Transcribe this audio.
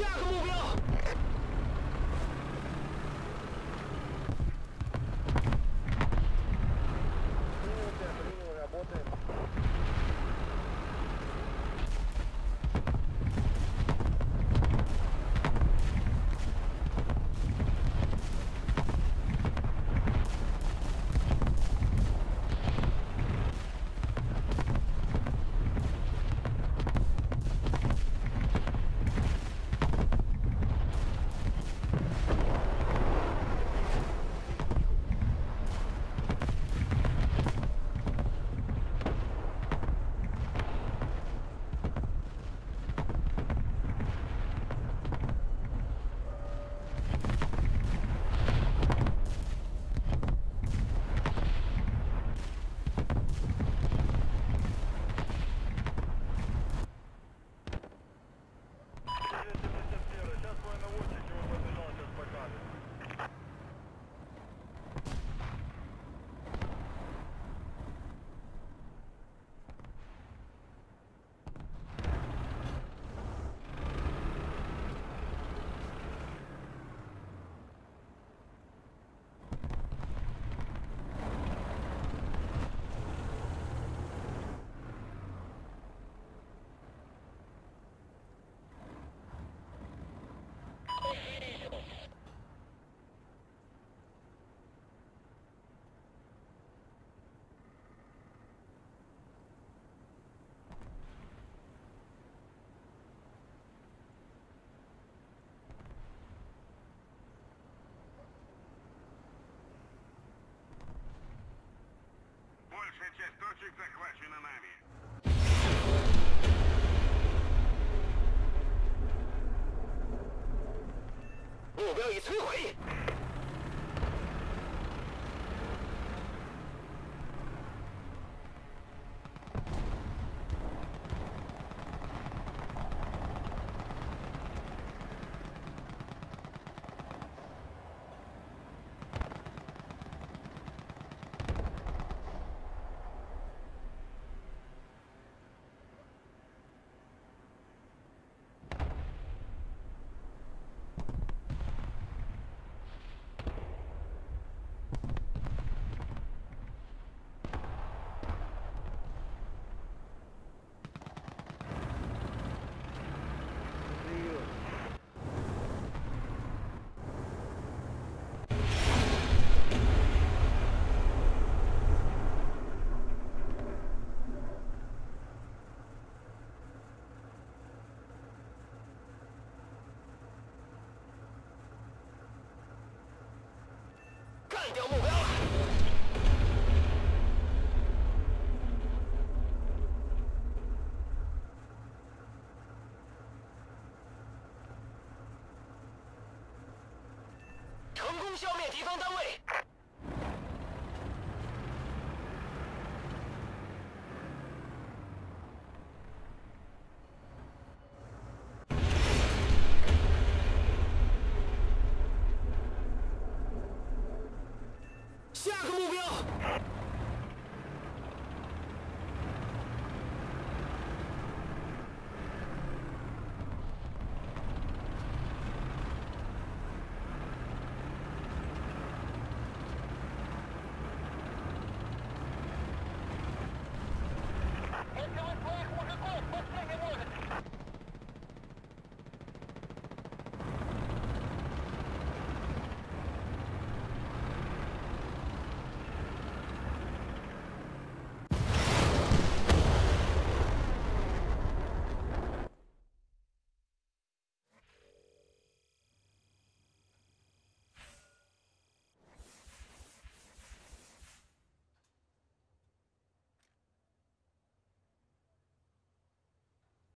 第二个目标。目标已摧毁。消灭敌方单位。